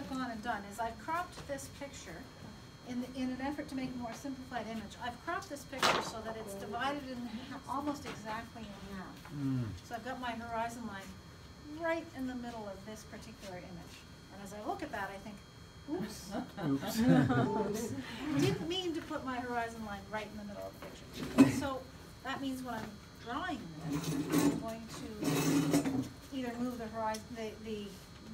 I've gone and done is I've cropped this picture in, the- in an effort to make a more simplified image. I've cropped this picture so that it's divided in almost exactly in half. Mm. So I've got my horizon line right in the middle of this particular image. And as I look at that, I think, oops. Oops. oops. Didn't mean to put my horizon line right in the middle of the picture. So that means when I'm drawing this, I'm going to either move the horizon, the, the,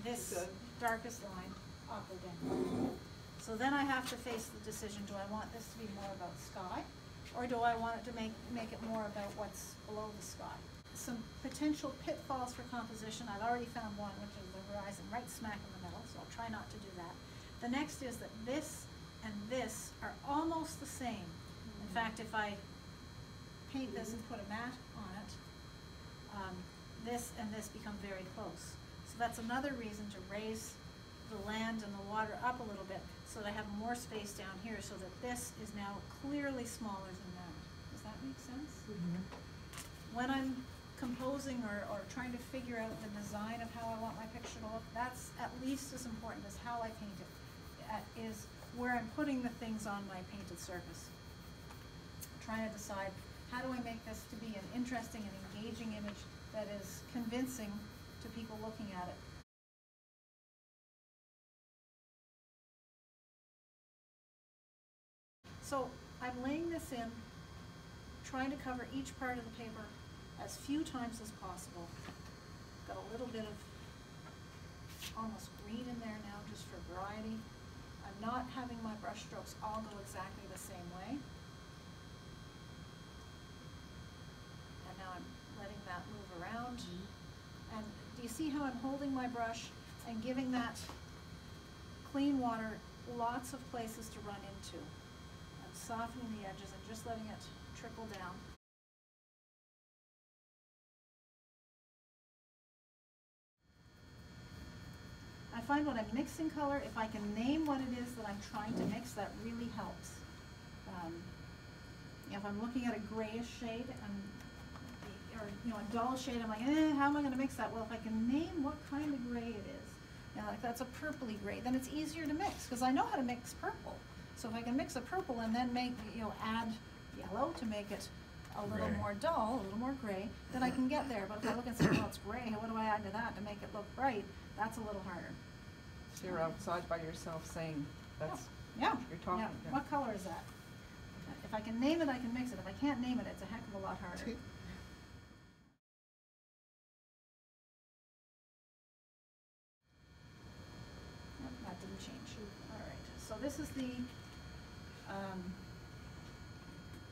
this Good. Darkest line up or down. So then I have to face the decision, do I want this to be more about sky? Or do I want it to make, make it more about what's below the sky? Some potential pitfalls for composition, I've already found one, which is the horizon right smack in the middle, so I'll try not to do that. The next is that this and this are almost the same. In fact, if I paint this and put a mat on it, um, this and this become very close. So that's another reason to raise the land and the water up a little bit, so that I have more space down here, so that this is now clearly smaller than that. Does that make sense? Mm-hmm. When I'm composing or, or trying to figure out the design of how I want my picture to look, that's at least as important as how I paint it, is where I'm putting the things on my painted surface. Trying to decide, how do I make this to be an interesting and engaging image that is convincing to people looking at it? So I'm laying this in, trying to cover each part of the paper as few times as possible. Got a little bit of almost green in there now, just for variety. I'm not having my brush strokes all go exactly the same way. And now I'm letting that move around. And do you see how I'm holding my brush and giving that clean water lots of places to run into? I'm softening the edges and just letting it trickle down. I find when I'm mixing color, if I can name what it is that I'm trying to mix, that really helps. Um, if I'm looking at a grayish shade and, or, you know, a dull shade, I'm like, eh, how am I gonna mix that? Well, if I can name what kind of gray it is, you know, like that's a purpley gray, then it's easier to mix, cause I know how to mix purple. So if I can mix a purple and then make, you know, add yellow to make it a little Gray. more dull, a little more gray, then I can get there. But if I look and say, well, it's gray, what do I add to that to make it look bright? That's a little harder. So you're outside by yourself saying, that's, Yeah. You're talking, yeah. yeah. What color is that? If I can name it, I can mix it. If I can't name it, it's a heck of a lot harder. Yep, that didn't change. All right, so this is the, um,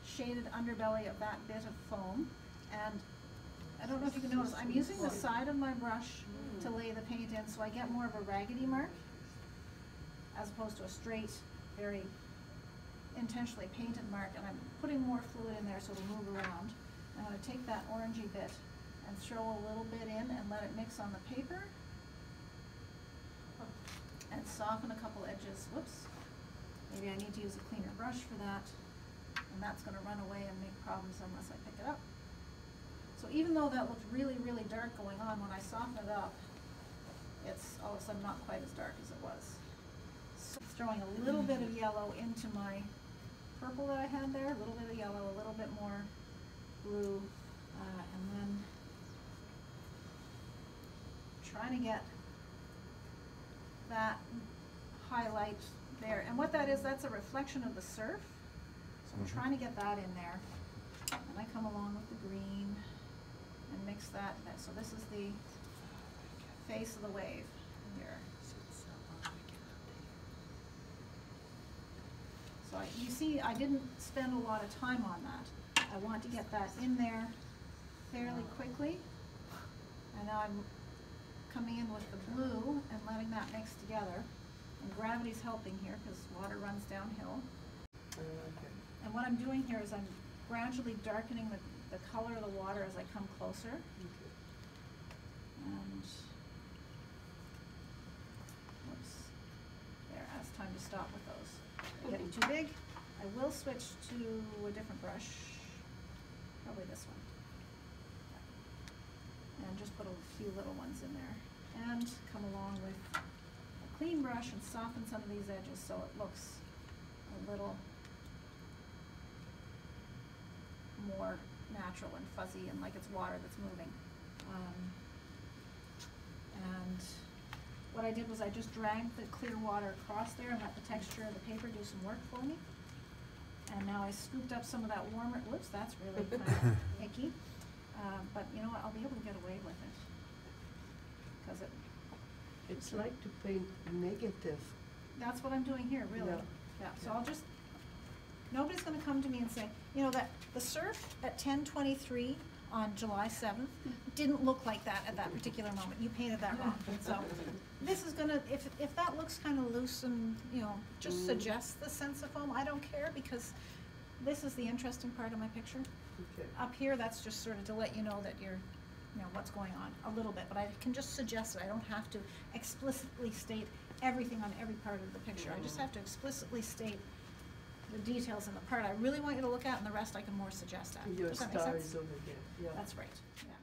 shaded underbelly of that bit of foam. And I don't know if you can notice, I'm using the side of my brush to lay the paint in, so I get more of a raggedy mark as opposed to a straight, very intentionally painted mark, and I'm putting more fluid in there so it'll move around. I'm gonna take that orangey bit and throw a little bit in and let it mix on the paper. And soften a couple edges, whoops. Maybe I need to use a cleaner brush for that, and that's gonna run away and make problems unless I pick it up. So even though that looked really, really dark going on, when I soften it up, it's all of a sudden not quite as dark as it was. So Throwing a little bit of yellow into my purple that I had there, a little bit of yellow, a little bit more blue, uh, and then trying to get that highlight there. And what that is, that's a reflection of the surf. So I'm Mhm. trying to get that in there. And I come along with the green and mix that, that- so this is the face of the wave here. So I, you see, I didn't spend a lot of time on that. I want to get that in there fairly quickly. And now I'm coming in with the blue and letting that mix together. And gravity's helping here because water runs downhill. Oh, and what I'm doing here is I'm gradually darkening the, the color of the water as I come closer. And, whoops, there, it's time to stop with those. They're getting too big. I will switch to a different brush, probably this one. And just put a few little ones in there. And come along with clean brush and soften some of these edges so it looks a little more natural and fuzzy and like it's water that's moving. Um, and what I did was I just dragged the clear water across there and let the texture of the paper do some work for me. And now I scooped up some of that warmer, whoops, that's really kind of icky. Uh, but you know what, I'll be able to get away with it. Cause it, It's like to paint negative. that's what I'm doing here, really. Yeah. Yeah, so I'll just, nobody's gonna come to me and say, you know, that, the surf at ten twenty-three on July seventh didn't look like that at that particular moment, you painted that wrong, so. This is gonna, if, if that looks kinda loose and, you know, just Mm. suggests the sense of foam, I don't care, because this is the interesting part of my picture. Okay. Up here, that's just sort of to let you know that you're, you know, what's going on, a little bit, but I can just suggest it, I don't have to explicitly state everything on every part of the picture, I just have to explicitly state the details in the part I really want you to look at, and the rest I can more suggest at. Your Does that make star sense? is over here. yeah. That's right, yeah.